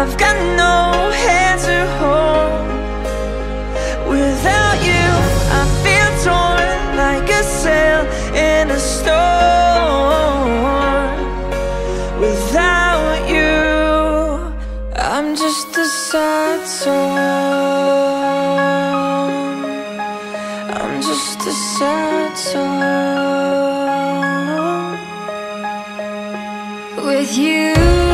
I've got no hands to hold. Without you, I feel torn Like a sail in a storm. Without you, I'm just a sad song. I'm just a sad song. With you.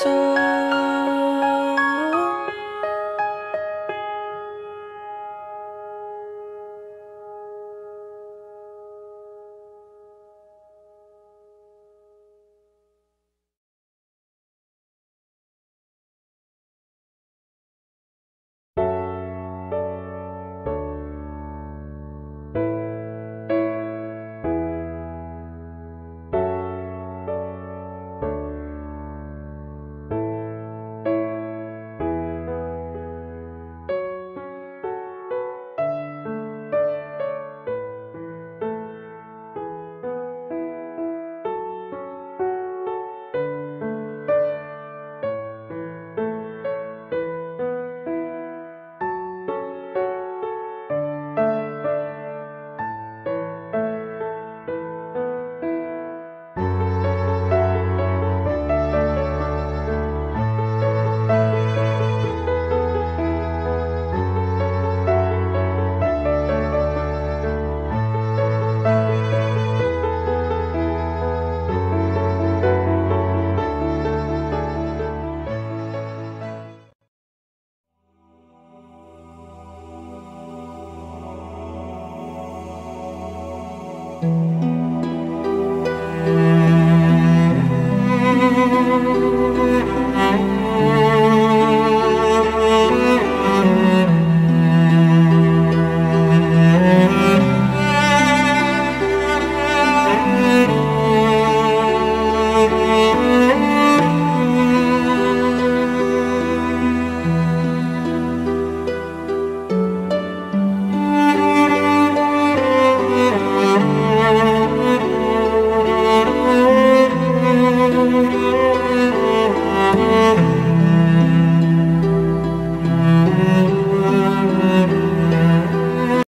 so